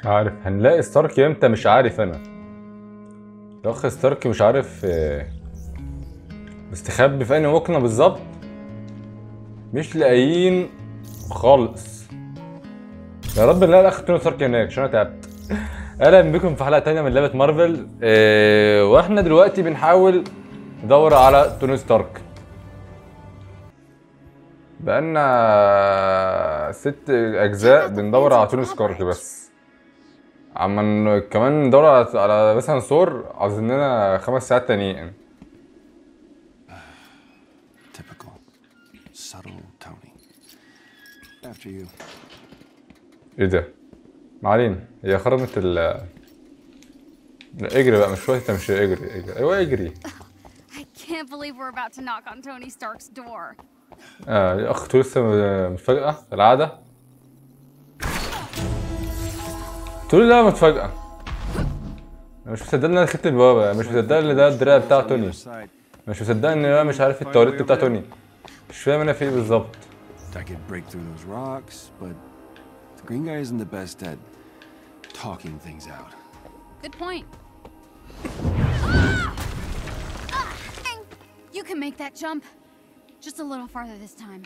مش عارف هنلاقي ستارك إمتى مش عارف أنا. الاخ ستارك مش عارف آه، مستخبي في أنهي مكنه بالظبط؟ مش لاقيين خالص. يا رب نلاقي الأخ توني ستارك هناك عشان أنا تعبت. أهلا بكم في حلقة تانية من لعبة مارفل. آه، وإحنا دلوقتي بنحاول ندور على توني ستارك. بقالنا ست أجزاء بندور على توني ستارك بس. عم كمان ندور على على مثلا ثور عاوزين لنا خمس ساعات تانيين Typical. Subtle Tony. After you. إيه ده؟ ما علينا هي خرمت ال لا اجري بقى مش وقت تمشي إجري إجري أيوه إجري I can't believe we're about to knock on Tony Stark's door. آه يا اخته لسه م- متفاجئة تقول لا متفاجئة مش مصدق إن أنا خدت البوابة مش مصدق إن ده الدراع بتاع توني مش مصدق إن أنا مش عارف التواليت بتاع توني مش فاهم أنا في إيه بالظبط Green guy isn't the best at talking things out. Good point. ah! Ah! You can make that jump. Just a little farther this time.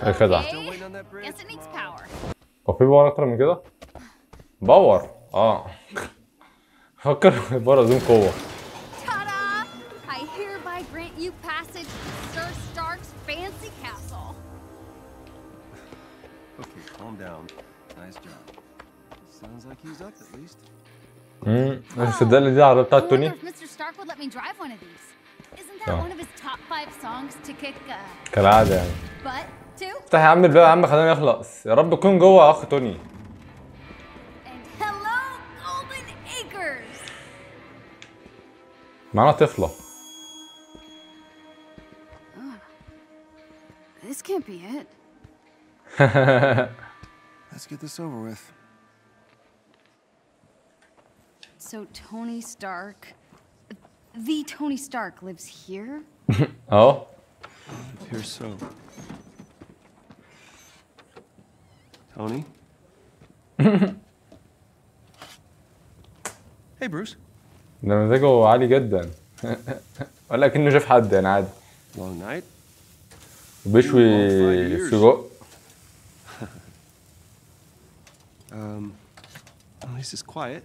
هكذا هو في باور أكتر من كده؟ باور؟ آه. فكر في باور زوم قوة. امم السدال دي العربيه بتاعت توني. آه. كالعادة يعني. افتح يا عم الباب يا عم خلينا نخلص يا رب تكون جوه يا اخ توني! معانا طفلة This can't be it. Let's get this over with. So Tony Stark, the Tony Stark, lives here. اهو Appears so. Tony? hey, Bruce. ده مزاجه عالي جدا ولا كأنه شاف حد يعني عادي Long night? وبيشوي سجق Um, at least it's quiet.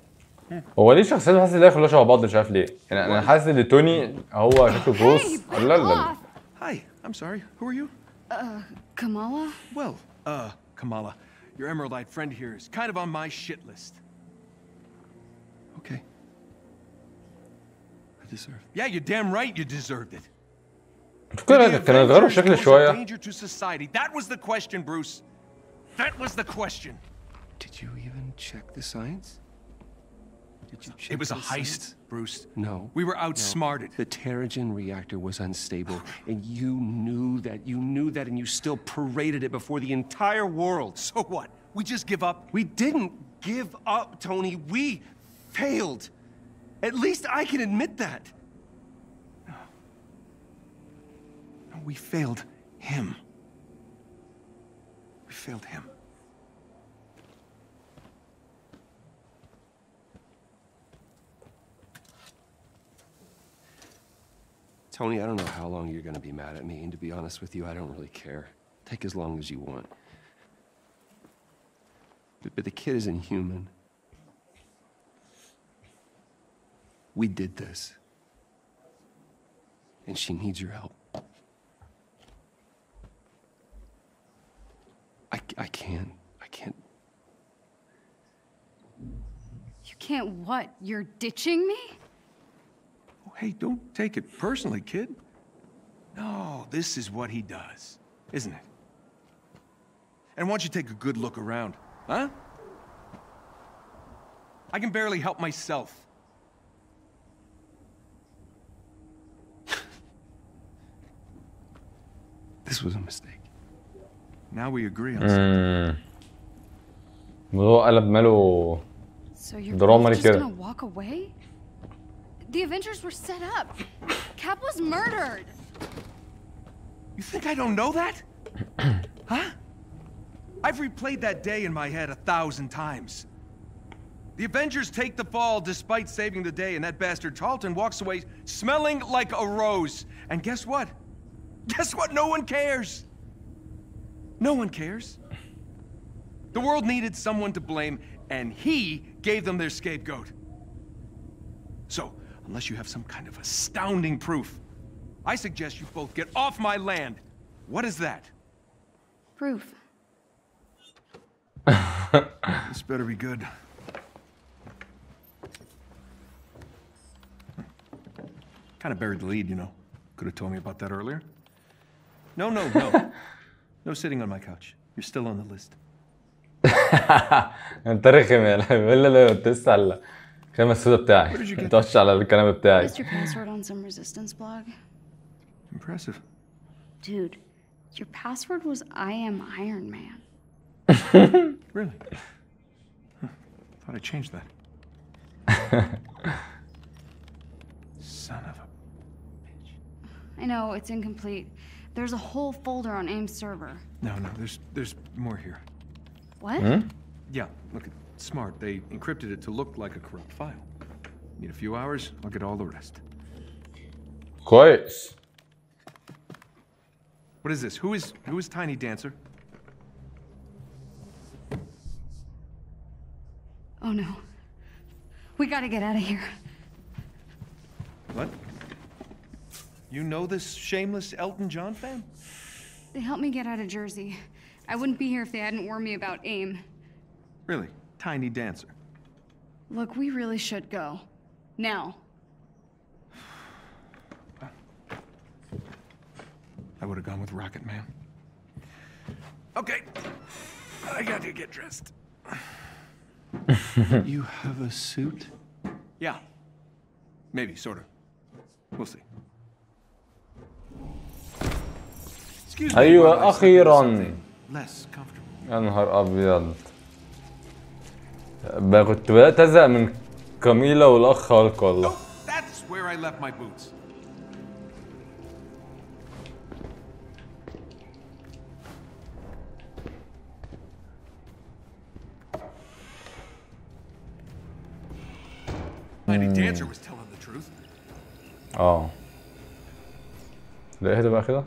هو ليه شخصيته حاسس إن هي كلها شبه بعض مش عارف ليه يعني أنا حاسس إن توني هو شكله بروس لا لا! Hi, I'm sorry. Who are you? Kamala? Well, uh, Kamala, your Emeraldite friend here is kind of on my shit list. Okay. I deserve. Yeah, you're damn right you deserved it. كده The كانوا يغيروا Avengers الشكل pose a شويه danger to society. That was the question, Bruce. That was the question. Did you even check the science? Did you check It was a heist, science? Bruce. No. We were outsmarted. The Terrigen reactor was unstable, and you knew that. You knew that, and you still paraded it before the entire world. So what? We just give up? We didn't give up, Tony. We failed. At least I can admit that. No. No, we failed him. We failed him. Tony, I don't know how long you're gonna be mad at me, and to be honest with you, I don't really care. Take as long as you want. But, but the kid isn't human. We did this. And she needs your help. I, I can't. I can't. You can't what? You're ditching me? Oh, hey, don't take it personally, kid. No, this is what he does, isn't it? And why don't you take a good look around, huh? I can barely help myself. This was a mistake. Now we agree on something. امم الموضوع قلب ماله So you're Drama both just كده. gonna walk away? The Avengers were set up. Cap was murdered. You think I don't know that? huh? I've replayed that day in my head a thousand times. The Avengers take the fall despite saving the day, and that bastard Tarleton walks away smelling like a rose. And guess what? Guess what? No one cares. No one cares. The world needed someone to blame, and he gave them their scapegoat. So, unless you have some kind of astounding proof, I suggest you both get off my land. What is that? Proof. This better be good. Kind of buried the lead, you know. Could have told me about that earlier. No, no, no. no sitting on my couch. You're still on the list. انت رخم يا بيقول لي لا كنت لسه على الخيمه السوداء بتاعي Where did you get ما تقعدش على الكنبه بتاعي What's your password on some resistance blog? Impressive. Dude, your password was I am Iron Man. Really? Huh. Thought I changed that. Son of a. I know, it's incomplete. There's a whole folder on AIM's server. No, no. There's there's more here. What? Yeah. Look, it's smart. They encrypted it to look like a corrupt file. Need a few hours, I'll get all the rest. Quiet. What is this? Who is who is Tiny Dancer? Oh no. We gotta get out of here. What? You know this shameless Elton John fan? They helped me get out of Jersey. I wouldn't be here if they hadn't warned me about AIM. Really? Tiny Dancer. Look, we really should go. Now. I would have gone with Rocket Man. Okay. I got to get dressed. You have a suit? Yeah. Maybe, sort of. We'll see. Excuse me. أيوة، while I slip into أخيراً. something Less comfortable. يا نهار ابيض بقى كنت بدأت أزهق من كاميلا والأخ هالك والله. Hmm. آه. ده اهدى بقى كده؟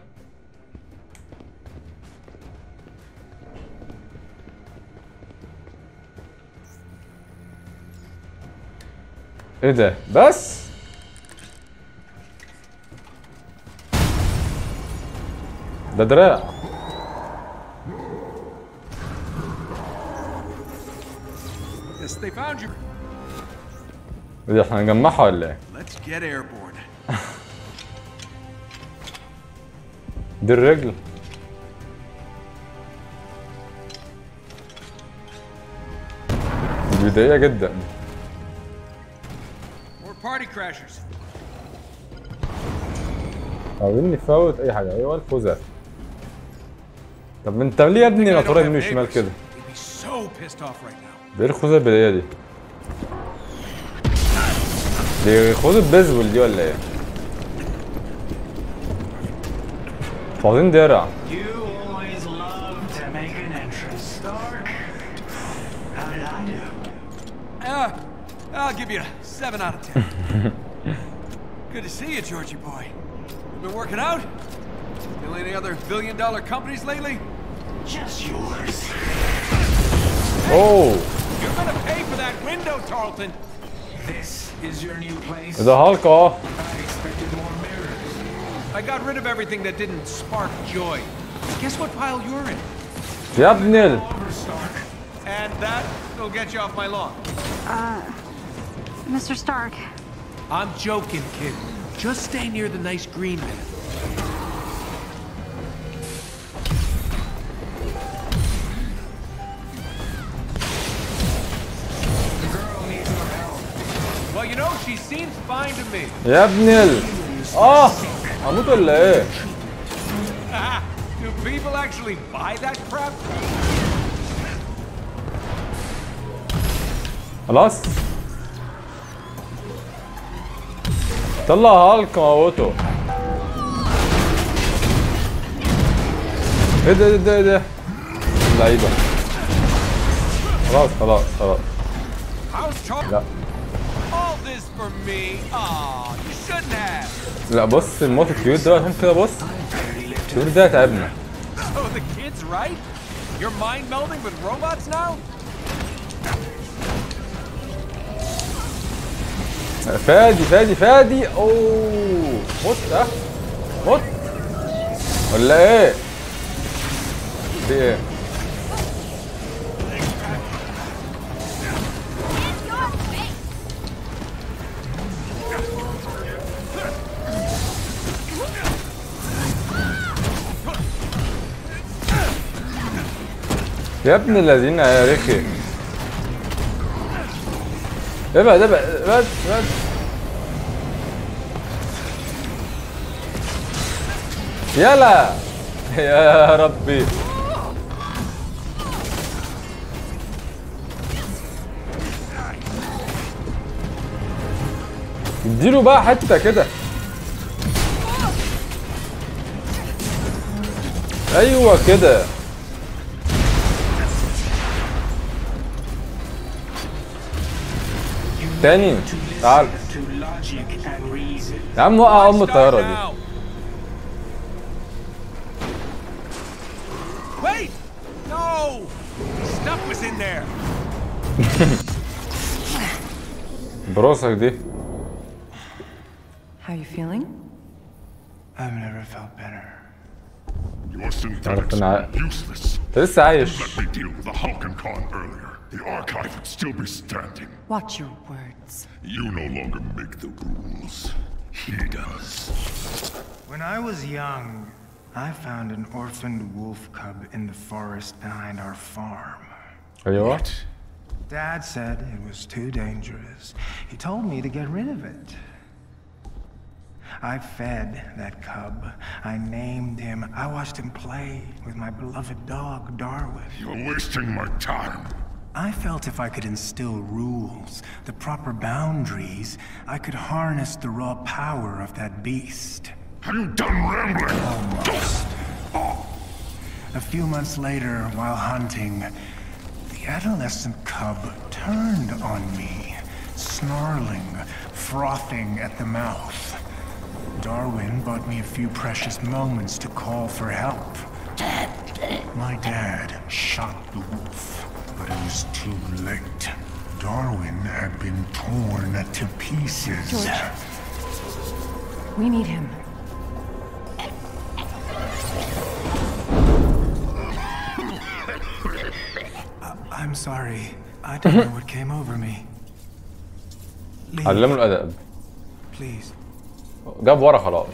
إيه ده؟ بس؟ ده دراع. إيه ده إحنا نجمعها ولا إيه؟ دي الرجل. بدائية جدا. party crashers. عاوزين نفوت أي حاجة أيوه الفوزة طب أنت ليه يا ابني ناطوريه يمين وشمال كده؟ بيرخذ إيه البدايه دي دي خد بيزول دي ولا إيه؟ عاوزين درع I'll give you a 7 out of 10. Good to see you, Georgie boy. You been working out? Still any other billion dollar companies lately? Just yours. Hey, oh! You're gonna pay for that window, Tarleton! This is your new place. The Hulk off. I expected more mirrors. I got rid of everything that didn't spark joy. Guess what pile you're in? Yep, Neil. And that'll get you off my lawn. Uh. Mr. Stark, I'm joking, kid. Just stay near the nice green man. The girl needs our help. Well, you know, she seems fine to me. يا ابني ال... اه هموت ولا ايه Do people actually buy that crap? خلاص طلع هالك موته إيه ده إيه ده إيه ده. لعيبة. خلاص خلاص خلاص? لا. لا بص الموت الكيوت ده عشان كده بص. الكيوت ده تعبنا. فادي فادي فادي. أوه. مت آه مت ولا إيه؟ في إيه! يا ابن الذين يا رخي ابعد ابعد ابعد ابعد يلا يا ربي اديله بقى حتة كده أيوه كده تاني تعال To logic and reason. يا عم وقع ام Stop الطياره دي now. Wait! No! Stuff was in there. براسك دي How you feeling? I've never felt better. Your synthetics Nothing I- are useless. انت لسه عايش Let me deal with the Hulk and Khan earlier. The Archive would still be standing. Watch your words. You no longer make the rules. He does. When I was young, I found an orphaned wolf cub in the forest behind our farm. Are you what? Dad said it was too dangerous. He told me to get rid of it. I fed that cub. I named him. I watched him play with my beloved dog, Darwin. You're wasting my time. I felt if I could instill rules, the proper boundaries, I could harness the raw power of that beast. Have you done rambling? Almost. A few months later, while hunting, the adolescent cub turned on me, snarling, frothing at the mouth. Darwin bought me a few precious moments to call for help. My dad shot the wolf, but it was too late. Darwin had been torn to pieces. George. We need him. I'm sorry. I don't know what came over me. Leave, علمه الادب please. جاب ورا خلاص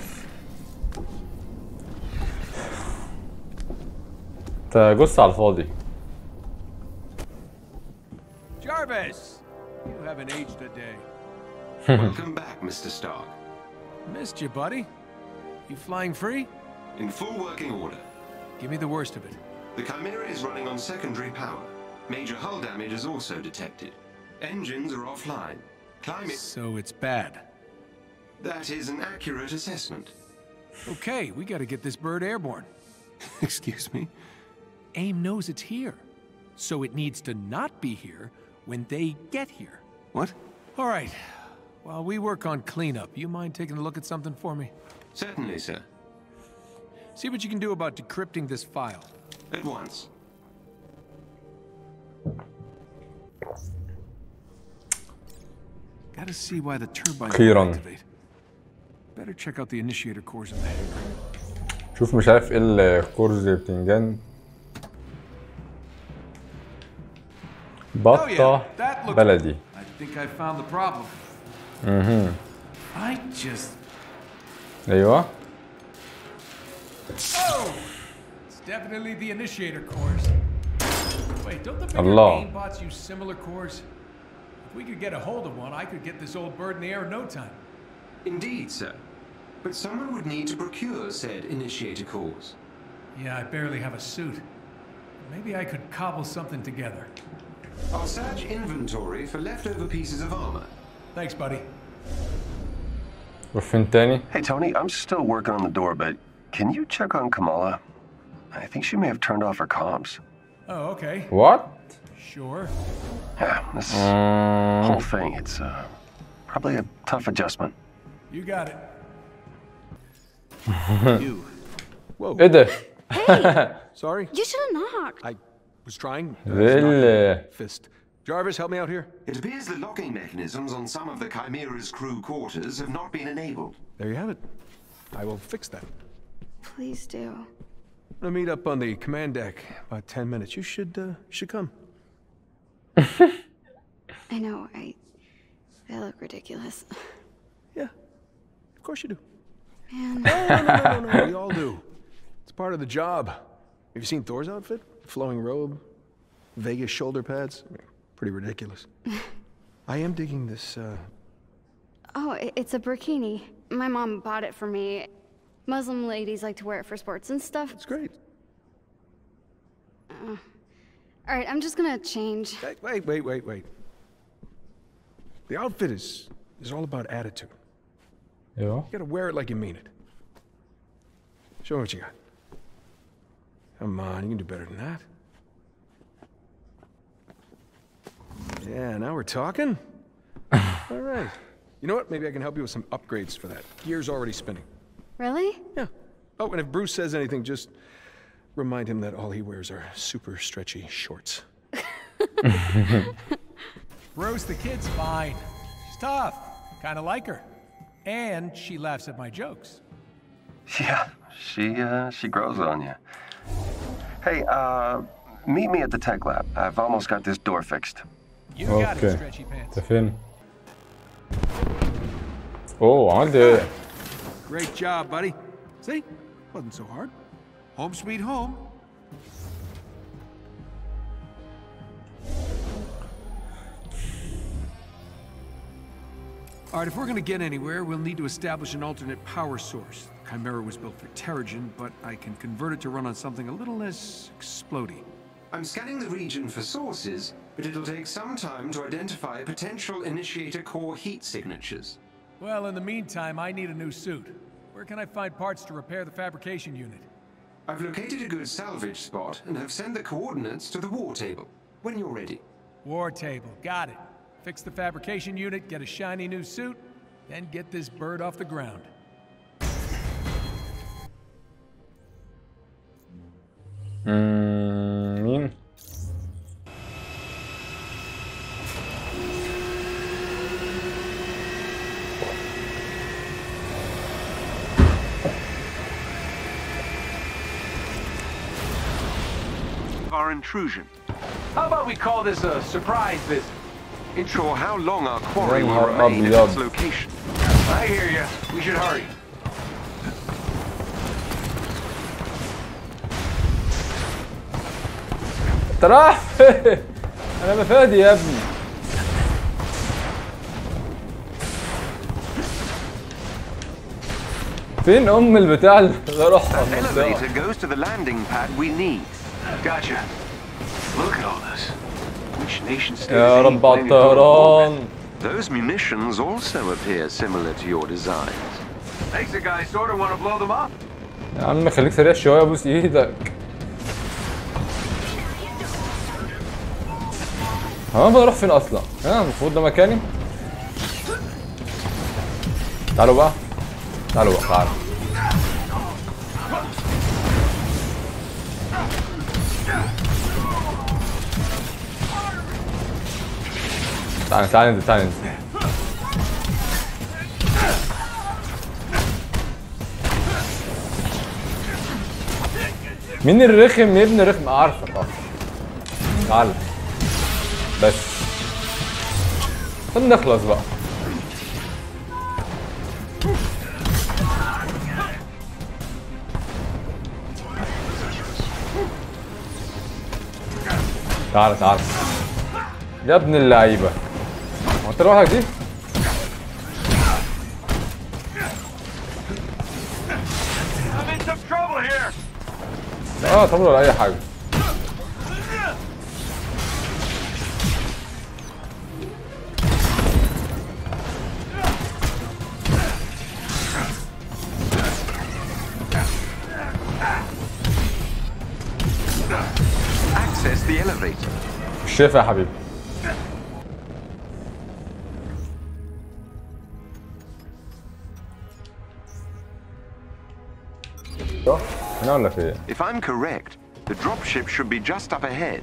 انت جص على الفاضي Jarvis! You haven't aged a day. Welcome back, Mr. Stark. Missed you, buddy. You flying free? In full working order. Give me the worst of it. The Chimera is running on secondary power. Major hull damage is also detected. Engines are offline. Climate. So it's bad. That is an accurate assessment. Okay, we gotta get this bird airborne. Excuse me? AIM knows it's here. So it needs to not be here when they get here. What? All right. While we work on cleanup, you mind taking a look at something for me? Certainly, sir. See what you can do about decrypting this file. At once. Gotta see why the turbine أخيراً. won't activate. Better check out the initiator cores in the hangar. شوف مش عارف ايه الكورز بتنجان Oh, Allah. Oh, aimbots use similar cores? If we could get a hold of one, I could get this old bird in the air in no time. Indeed, sir. But someone would need to procure said initiator cores. Yeah, I barely have a suit. Maybe I could cobble something together. I'll search inventory for leftover pieces of armor. Thanks, buddy. Ruffintani? Hey, Tony, I'm still working on the door, but can you check on Kamala? I think she may have turned off her comms. Oh, okay. What? Sure. Yeah, this um... whole thing, it's uh, probably a tough adjustment. You got it. you. Whoa. Hey. Sorry? You should have knocked. I was trying. Really? Fist. Jarvis, help me out here. It appears the locking mechanisms on some of the Chimera's crew quarters have not been enabled. There you have it. I will fix that. Please do. I'm gonna meet up on the command deck about ten minutes. You should uh, should come. I know, I. I look ridiculous. Yeah. Of course you do. Man. No, no, no, no, no. We all do. It's part of the job. Have you seen Thor's outfit? flowing robe, Vegas shoulder pads. Pretty ridiculous. I am digging this, uh... Oh, it's a burkini. My mom bought it for me. Muslim ladies like to wear it for sports and stuff. It's great. Uh, all right, I'm just gonna change. Wait, wait, wait, wait, wait. The outfit is is all about attitude. Yeah. You gotta wear it like you mean it. Show me what you got. Come on, you can do better than that. Yeah, now we're talking. All right. You know what? Maybe I can help you with some upgrades for that. Gear's already spinning. Really? Yeah. Oh, and if Bruce says anything, just remind him that all he wears are super stretchy shorts. Rose the kid's fine. She's tough. Kind of like her. And she laughs at my jokes. Yeah, she uh, she grows on you. Hey, uh, meet me at the tech lab. I've almost got this door fixed. You okay. got it, stretchy pants. Defin. Oh, on. Great job, buddy. See? Wasn't so hard. Home sweet home. All right, if we're going to get anywhere, we'll need to establish an alternate power source. Chimera was built for Terrigen, but I can convert it to run on something a little less explodey. I'm scanning the region for sources, but it'll take some time to identify potential initiator core heat signatures. Well, in the meantime, I need a new suit. Where can I find parts to repair the fabrication unit? I've located a good salvage spot and have sent the coordinates to the war table. When you're ready. War table. Got it. Fix the fabrication unit, get a shiny new suit, then get this bird off the ground. Mm, Our intrusion. How about we call this a surprise visit? Ensure how long our quarry will remain at its location. I hear you. We should hurry. راح أنا مفادي يا ابني فين أم البتاع اللي اروحها يا رب على الطيران Those munitions also appear similar to your designs. Thanks, guys. Sort of want to blow them up. يا عم خليك سريع شوية أبوس إيدك. ها أنا بروح فين أصلا؟ ها المفروض ده مكاني؟ تعالوا بقى. تعالوا بقى تعالوا. تعال تعال ننزل تعال ننزل. مين الرخم يا ابني؟ رخم عارفك آه تعال. بس. طب نخلص بقى. تعال تعال. يا ابن اللعيبة. هو انت لوحدك دي؟ آه طب ولا أي حاجة. elevator. الشفا يا حبيبي صح؟ هنا ولا فين؟ If I'm correct, the dropship should be just up ahead.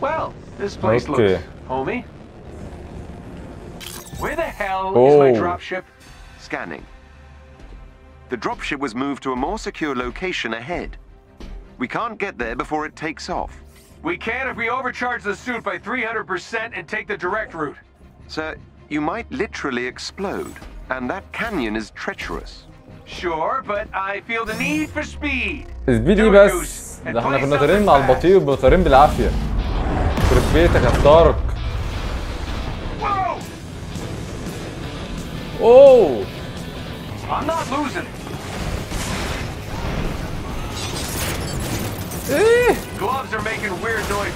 Well, this place Okay. looks homey. Where the hell is my Oh. dropship? Scanning. The dropship was moved to a more secure location ahead. We can't get there before it takes off. We can if we overcharge the suit by 300% and take the direct route. Sir, you might literally explode, and that canyon is treacherous. Sure, but I feel the need for speed. سبيدي Do it, بس Goose, and ده احنا play كنا طايرين something مع fast. البطيء وطايرين بالعافيه يخرب بيتك يا طارق Whoa! اوه I'm not losing Gloves are making weird noises.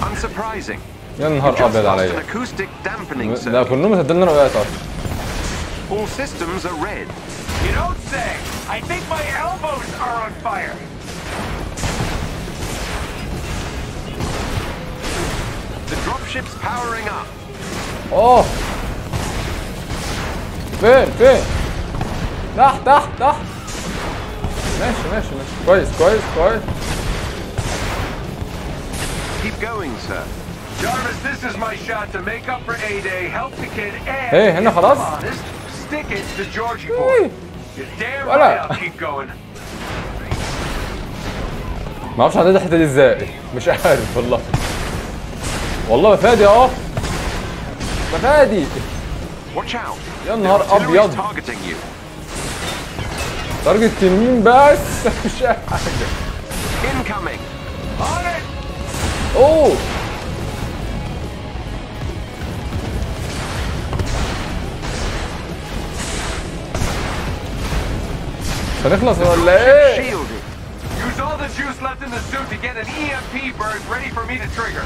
Unsurprising. يا نهار Just ابيض lost an عليا acoustic dampening ده circuit. كلهم مصدقين ان انا وقعت اصلا All systems are red. You don't say. I think my elbows are on fire. The dropship's powering up. اوه فين فين تحت تحت تحت ماشي ماشي ماشي كويس كويس كويس Keep going, sir. Jarvis, this is my shot to make up for A-Day, help the kid, and Hey, هنا خلاص. Honest, stick it to Georgie إيه. boy. You're damn right I'll keep going. ما أعرفش هعدي الحته دي إزاي مش عارف والله والله بفادي اهو out. يا نهار ابيض. تارجت يمين بس مش حاجة! اوه هنخلص ولا إيه؟ Shielded. Use all the juice left in the suit to get an EMP burst ready for me to trigger.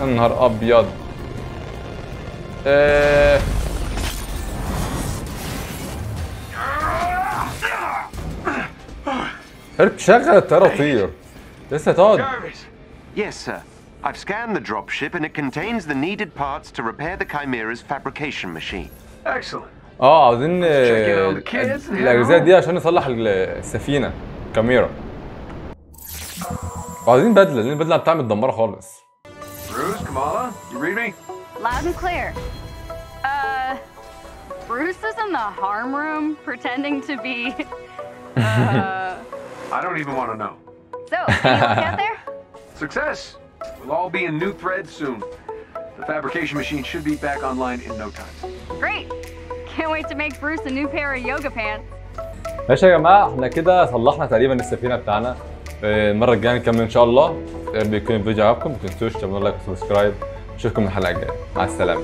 يا نهار ابيض إيه هرب شغل الطياره وطير لسه تقعد Jarvis, Yes, sir. I've scanned the dropship and it contains the needed parts to repair the Chimera's fabrication machine. excellent. اه عاوزين check in on آه، the kids, you الاجزاء know? دي عشان نصلح ال- السفينه كاميرا وعاوزين بدله لان البدله بتاعي متدمره خالص Bruce, Kamala, you read me? Loud and clear. Uh, Bruce is in the harm room pretending to be. Uh, I don't even want to know. So, can you look out there? Success! We'll all be in new threads soon. The fabrication machine should be back online in no time. Great. Can't wait to make Bruce a new pair of yoga pants. ماشي يا جماعة إحنا كده صلحنا تقريبا السفينه بتاعنا آه، المره الجايه نكمل ان شاء الله يا رب يكون الفيديو عجبكم ما تنسوش تعملوا لايك وسبسكرايب اشوفكم الحلقة الجايه مع السلامه